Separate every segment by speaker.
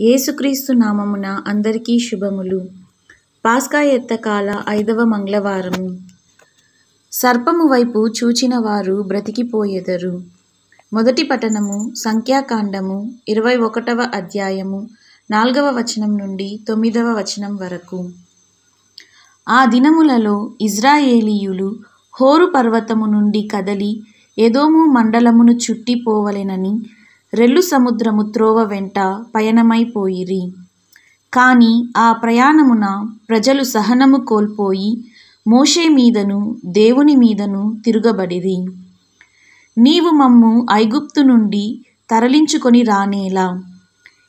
Speaker 1: యేసుక్రీస్తు నామమున అందరికీ శుభములు. పాస్కా ఎత్తకాల ఐదవ మంగళవారము సర్పము వైపు చూచిన వారు బ్రతికిపోయెదరు. మొదటి పఠనము సంఖ్యాకాండము ఇరవై ఒకటవ అధ్యాయము నాలుగవ వచనం నుండి తొమ్మిదవ వచనం వరకు. ఆ దినములలో ఇజ్రాయేలీయులు హోరు పర్వతము నుండి కదలి ఎదోము మండలమును చుట్టిపోవలెనని రెల్లు సముద్రము త్రోవ వెంట పయనమైపోయిరి. కాని ఆ ప్రయాణమున ప్రజలు సహనము కోల్పోయి మోషే మీదను దేవుని మీదను తిరుగబడిరి. నీవు మమ్ము ఐగుప్తు నుండి తరలించుకొని రానేలా.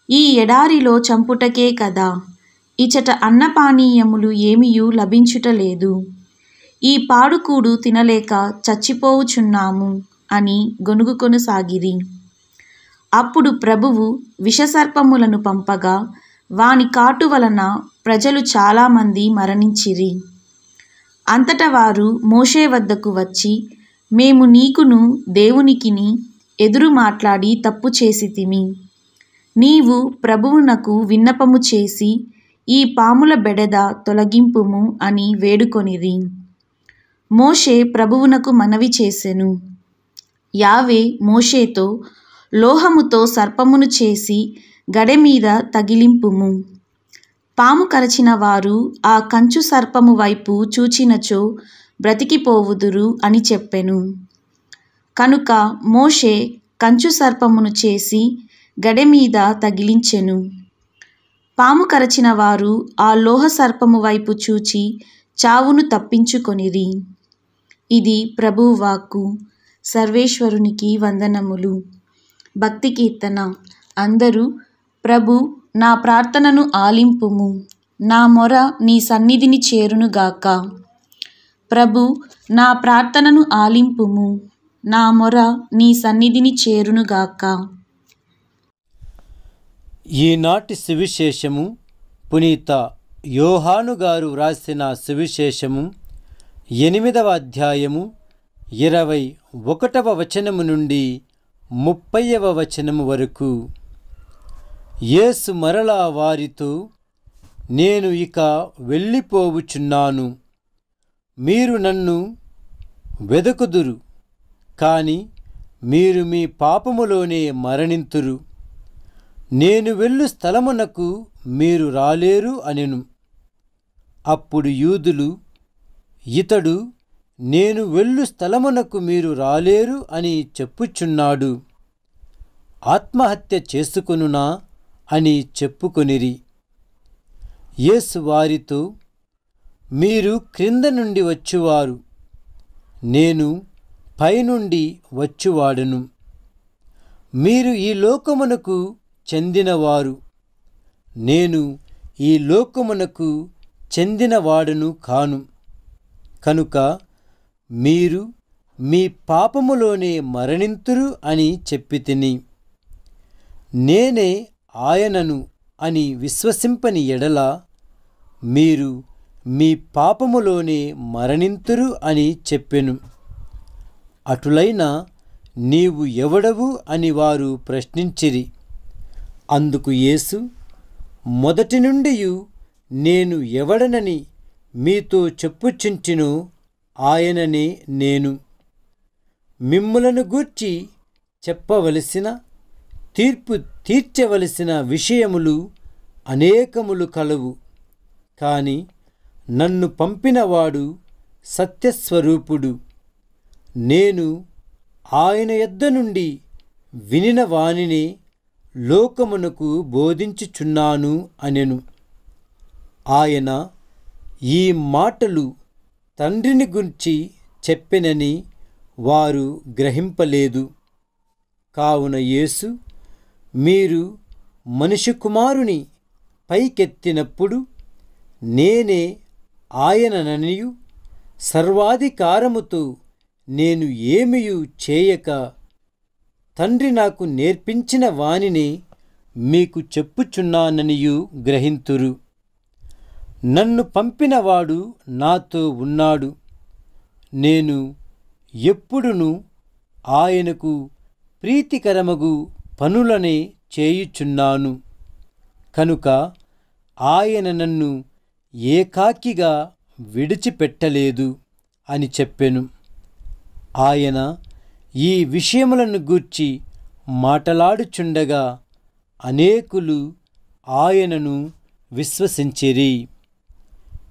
Speaker 1: ఈ ఎడారిలో చంపుటకే కదా. ఇచట అన్నపానీయములు ఏమియూ లభించుటలేదు ఈ పాడుకూడు తినలేక చచ్చిపోవుచున్నాము అని గొనుగుకొనసాగిరి అప్పుడు ప్రభువు విషసర్పములను పంపగా వాని కాటు వలన ప్రజలు చాలామంది మరణించిరి. అంతట వారు మోషే వద్దకు వచ్చి మేము నీకును దేవునికిని ఎదురు మాట్లాడి తప్పు చేసితిమి. నీవు ప్రభువునకు విన్నపము చేసి ఈ పాముల బెడద తొలగింపుము అని వేడుకొనిరి. మోషే ప్రభువునకు మనవి చేసెను. యావే మోషేతో లోహముతో సర్పమును చేసి గడె మీద తగిలింపుము. పాము కరచిన వారు ఆ కంచు సర్పము వైపు చూచినచో బ్రతికిపోవుదురు అని చెప్పెను. కనుక మోషే కంచు సర్పమును చేసి గడె మీద తగిలించెను. పాము కరచిన వారు ఆ లోహ సర్పము వైపు చూచి చావును తప్పించుకొనిరి. ఇది ప్రభువాక్కు సర్వేశ్వరునికి వందనములు. భక్తి కీర్తన అందరూ ప్రభు నా ప్రార్థనను ఆలింపుము. నా మొర నీ సన్నిధిని చేరునుగాక ప్రభు నా ప్రార్థనను ఆలింపుము. నా మొర నీ సన్నిధిని చేరునుగాక
Speaker 2: ఈనాటి సువిశేషము పునీత యోహాను గారు వ్రాసిన సువిశేషము ఎనిమిదవ అధ్యాయము ఇరవై ఒకటవ వచనము నుండి ముప్పైవ వచనము వరకు యేసు మరలా వారితో నేను ఇక వెళ్ళిపోవుచున్నాను. మీరు నన్ను వెదకుదురు కాని మీరు మీ పాపములోనే మరణింతురు. నేను వెళ్ళు స్థలమునకు మీరు రాలేరు అనెను. అప్పుడు యూదులు ఇతడు నేను వెళ్ళు స్థలమునకు మీరు రాలేరు అని చెప్పుచున్నాడు. ఆత్మహత్య చేసుకొనునా అని చెప్పుకొనిరి. యేసు వారితో మీరు క్రింద నుండి వచ్చువారు. నేను పైనుండి వచ్చువాడను. మీరు ఈ లోకమునకు చెందినవారు. నేను ఈ లోకమునకు చెందినవాడను కాను. కనుక మీరు మీ పాపములోనే మరణింతురు అని చెప్పి తిని నేనే ఆయనను అని విశ్వసింపని ఎడల మీరు మీ పాపములోనే మరణింతురు అని చెప్పెను. అటులైన నీవు ఎవడవు అని వారు ప్రశ్నించిరి. అందుకు యేసు మొదటి నుండి నేను ఎవడనని మీతో చెప్పుచించినో ఆయననే నేను మిమ్ములను గూర్చి చెప్పవలసిన తీర్పు తీర్చవలసిన విషయములు అనేకములు కలవు. కాని నన్ను పంపినవాడు సత్యస్వరూపుడు. నేను ఆయన యొద్ద నుండి వినిన వానినే లోకమునకు బోధించుచున్నాను అనెను. ఆయన ఈ మాటలు తండ్రిని గురించి చెప్పెనని వారు గ్రహింపలేదు. కావున యేసు మీరు మనిషి కుమారుని పైకెత్తినప్పుడు నేనే ఆయనననియు సర్వాధికారముతో నేను ఏమియు చేయక తండ్రి నాకు నేర్పించిన వానిని మీకు చెప్పుచున్నాననియు గ్రహింతురు. నన్ను పంపినవాడు నాతో ఉన్నాడు. నేను ఎప్పుడును ఆయనకు ప్రీతికరమగు పనులనే చేయుచున్నాను. కనుక ఆయన నన్ను ఏకాకిగా విడిచిపెట్టలేదు అని చెప్పెను. ఆయన ఈ విషయములను గూర్చి మాటలాడుచుండగా అనేకులు ఆయనను విశ్వసించిరి.